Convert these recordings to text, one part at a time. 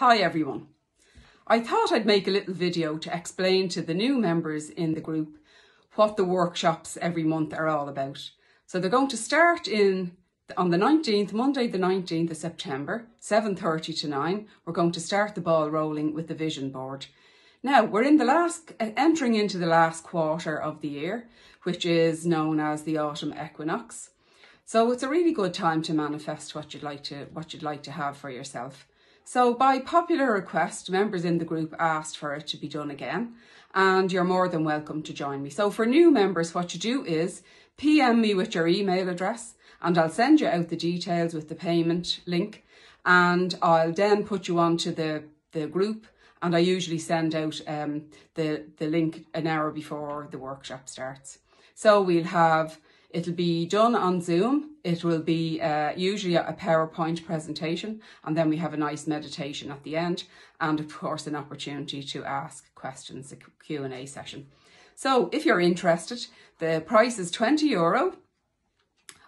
Hi everyone. I thought I'd make a little video to explain to the new members in the group what the workshops every month are all about. So they're going to start in on the 19th, Monday the 19th of September, 7.30 to 9. We're going to start the ball rolling with the vision board. Now, we're in the last, uh, entering into the last quarter of the year, which is known as the autumn equinox. So it's a really good time to manifest what you'd like to, what you'd like to have for yourself. So by popular request, members in the group asked for it to be done again and you're more than welcome to join me. So for new members, what you do is PM me with your email address and I'll send you out the details with the payment link and I'll then put you onto the, the group and I usually send out um, the, the link an hour before the workshop starts. So we'll have It'll be done on Zoom. It will be uh, usually a PowerPoint presentation and then we have a nice meditation at the end and of course an opportunity to ask questions, a Q&A session. So if you're interested, the price is 20 euro.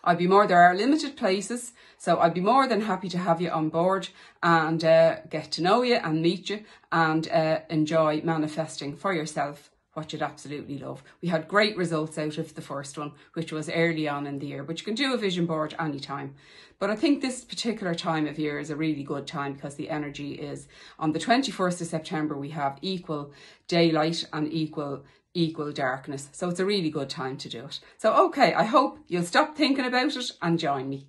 I'd be more, there are limited places, so I'd be more than happy to have you on board and uh, get to know you and meet you and uh, enjoy manifesting for yourself what you'd absolutely love. We had great results out of the first one, which was early on in the year, but you can do a vision board anytime. But I think this particular time of year is a really good time because the energy is on the 21st of September, we have equal daylight and equal equal darkness. So it's a really good time to do it. So, okay, I hope you'll stop thinking about it and join me.